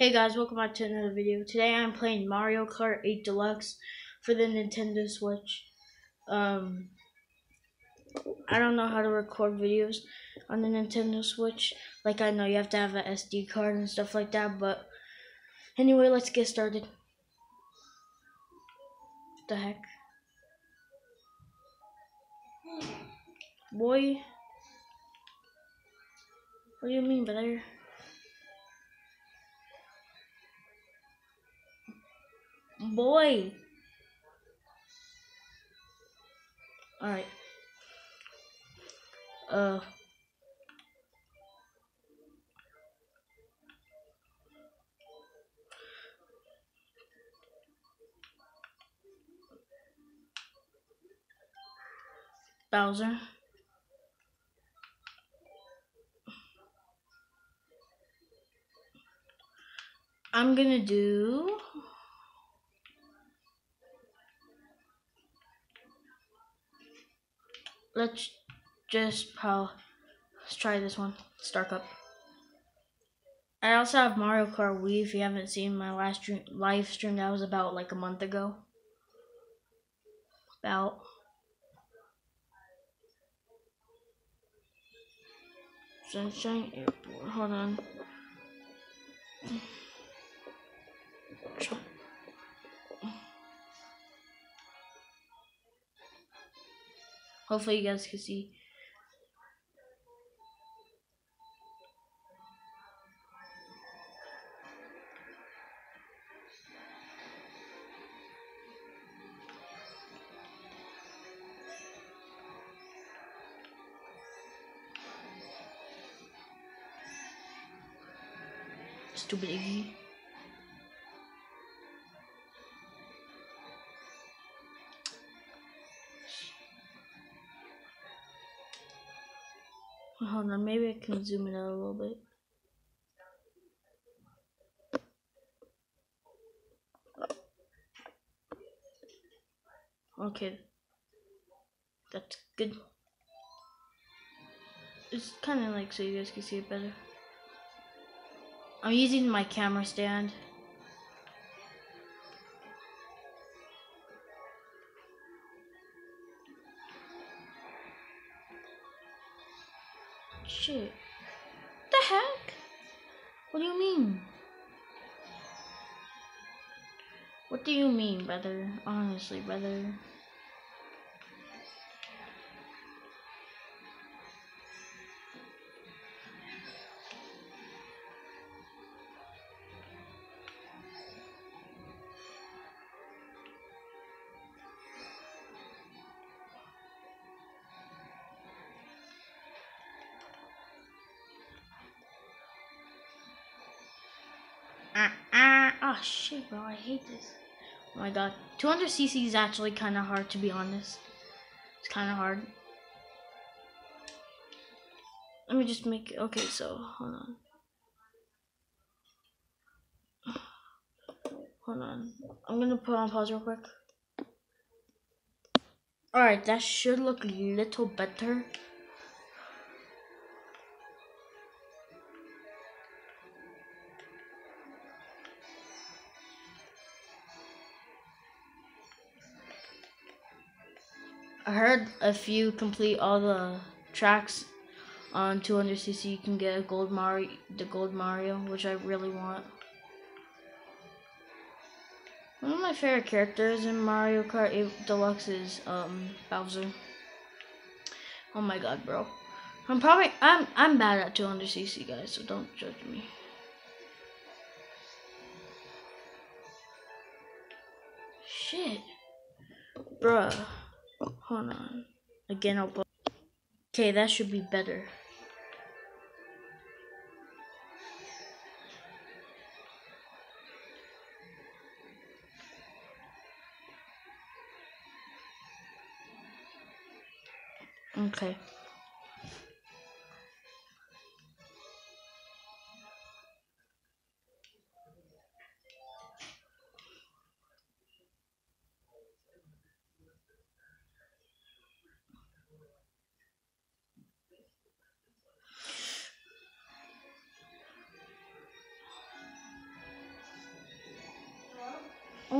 Hey guys, welcome back to another video. Today I'm playing Mario Kart 8 Deluxe for the Nintendo Switch. Um, I don't know how to record videos on the Nintendo Switch. Like I know you have to have an SD card and stuff like that, but anyway, let's get started. What the heck? Boy. What do you mean, brother? Boy. Alright. Uh. Bowser. I'm gonna do let's just how let's try this one. Star Cup. I also have Mario Kart Wii. If you haven't seen my last stream, live stream, that was about like a month ago. About. Sunshine Airport. Hold on. Hopefully you guys can see. Stupid Iggy. Maybe I can zoom it out a little bit. Okay, that's good. It's kind of like so you guys can see it better. I'm using my camera stand. Shit. The heck? What do you mean? What do you mean, brother? Honestly, brother. Ah, ah, oh shit, bro, I hate this. Oh my god. 200cc is actually kind of hard, to be honest. It's kind of hard. Let me just make it. Okay, so, hold on. Hold on. I'm gonna put on pause real quick. Alright, that should look a little better. If you complete all the tracks on 200cc, you can get a gold Mario, the gold Mario, which I really want. One of my favorite characters in Mario Kart 8 Deluxe is um, Bowser. Oh my god, bro. I'm probably I'm I'm bad at 200cc, guys, so don't judge me. Shit, bruh. Hold on. Again, I'll put. Okay, that should be better. Okay.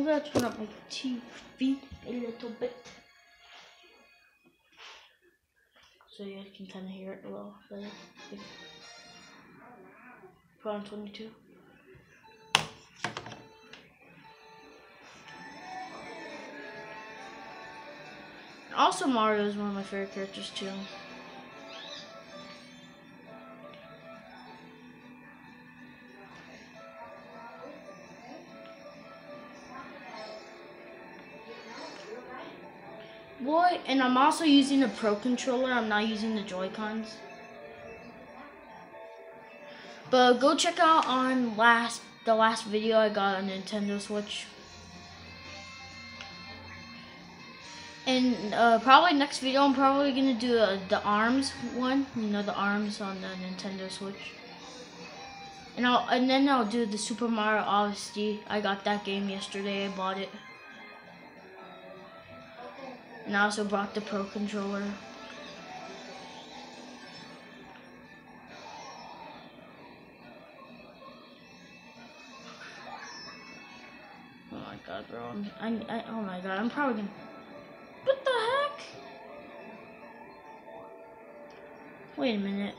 I'm gonna turn up my TV a little bit. So you can kind of hear it a little better. Put on 22. Also, Mario is one of my favorite characters too. And I'm also using a Pro Controller. I'm not using the Joy-Cons. But go check out on last the last video I got on Nintendo Switch. And uh, probably next video I'm probably gonna do uh, the ARMS one. You know the ARMS on the Nintendo Switch. And I'll and then I'll do the Super Mario Odyssey. I got that game yesterday. I bought it. And I also brought the Pro Controller. Oh my god, bro. I'm, I, I, oh my god, I'm probably gonna... What the heck? Wait a minute.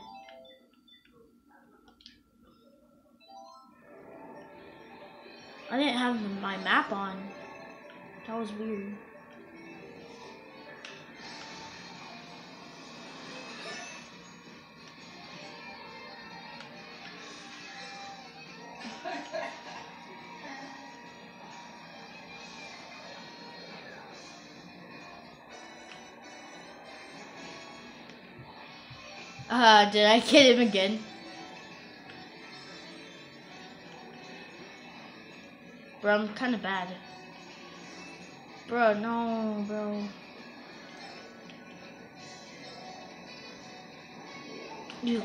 I didn't have my map on. That was weird. Uh, did I get him again? Bro, I'm kind of bad. Bro, no, bro. You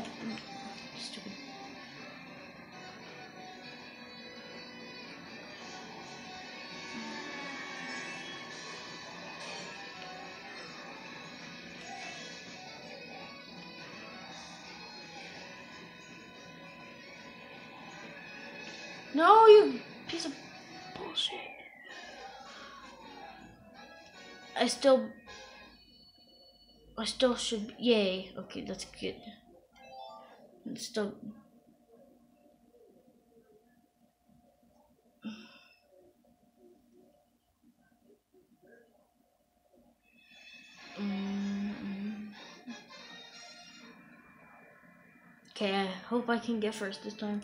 No, you piece of bullshit. I still, I still should. Yay. Okay, that's good. Still. Mm. Okay, I hope I can get first this time.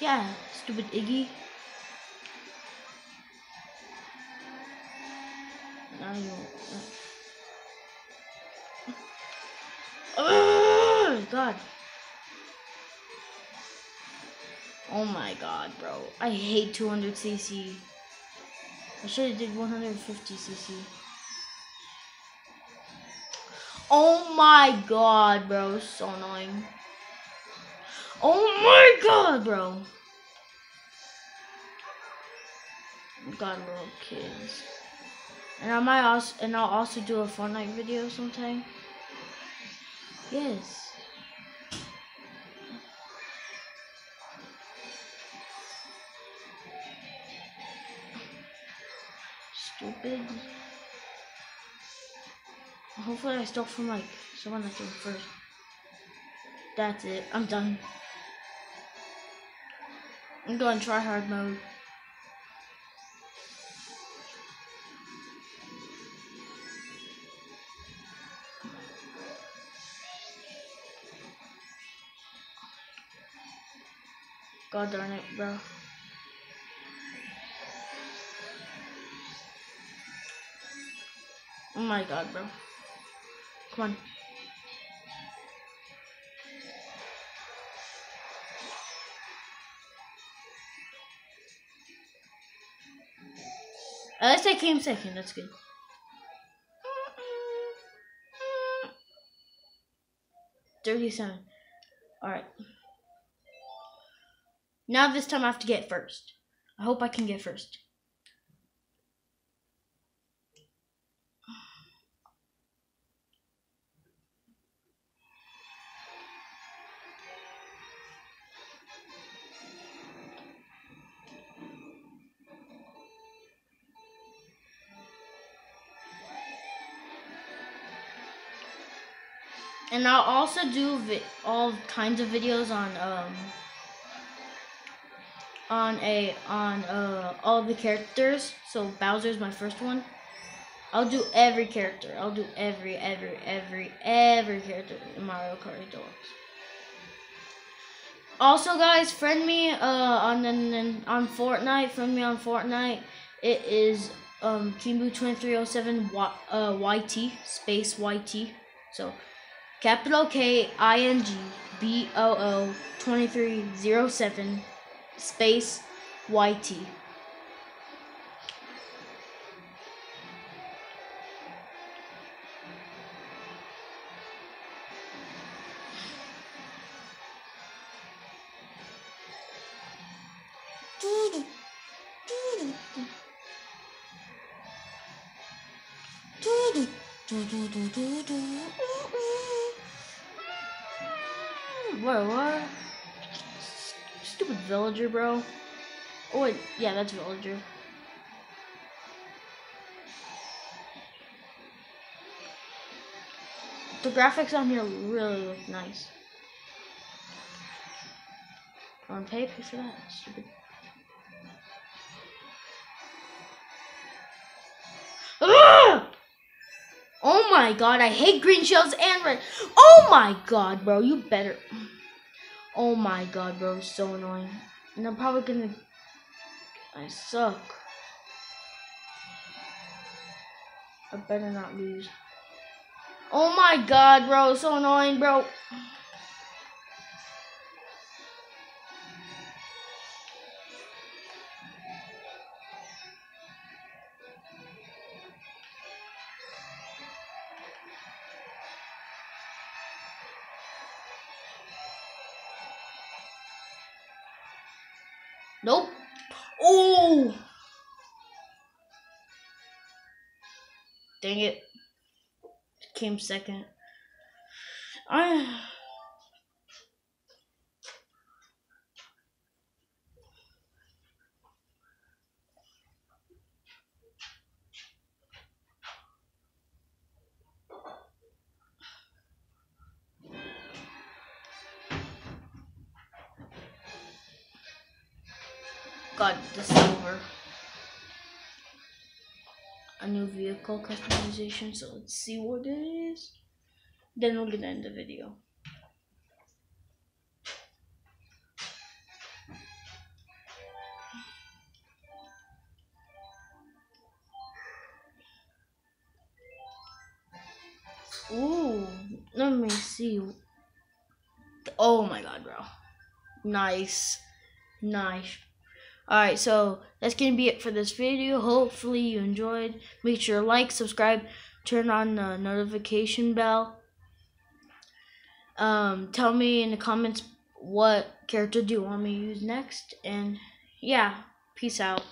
Yeah, stupid Iggy. Now you. Oh God. Oh my God, bro. I hate 200 cc. I should have did 150 cc. Oh my God, bro. So annoying. Oh my god, bro. God, little kids. And I might also, and I'll also do a Fortnite video sometime. Yes. Stupid. Hopefully I stole from like someone that's in first. That's it. I'm done. I'm going try hard mode. God darn it, bro. Oh my god, bro. Come on. At least I came second. That's good. Thirty-seven. All right. Now this time I have to get first. I hope I can get first. And I'll also do all kinds of videos on um on a on uh all the characters. So Bowser's my first one. I'll do every character. I'll do every every every every character in Mario Kart Deluxe. Also, guys, friend me uh on on Fortnite. Friend me on Fortnite. It is um KingBoo2307 uh, YT space YT. So Capital K I N G B O O 2307 space YT. What, what? Stupid villager, bro. Oh, wait. Yeah, that's villager. The graphics on here really look nice. On pay, pay for that. Stupid. Ah! Oh my god, I hate green shells and red. Oh my god, bro, you better. Oh my god, bro, so annoying. And I'm probably gonna. I suck. I better not lose. Oh my god, bro, so annoying, bro. Nope. Oh! Dang it. Came second. I. got the silver. A new vehicle customization, so let's see what it is. Then we're gonna end the video. Ooh, let me see. Oh my god, bro. Nice. Nice. Alright, so that's going to be it for this video. Hopefully you enjoyed. Make sure to like, subscribe, turn on the notification bell. Um, tell me in the comments what character do you want me to use next. And yeah, peace out.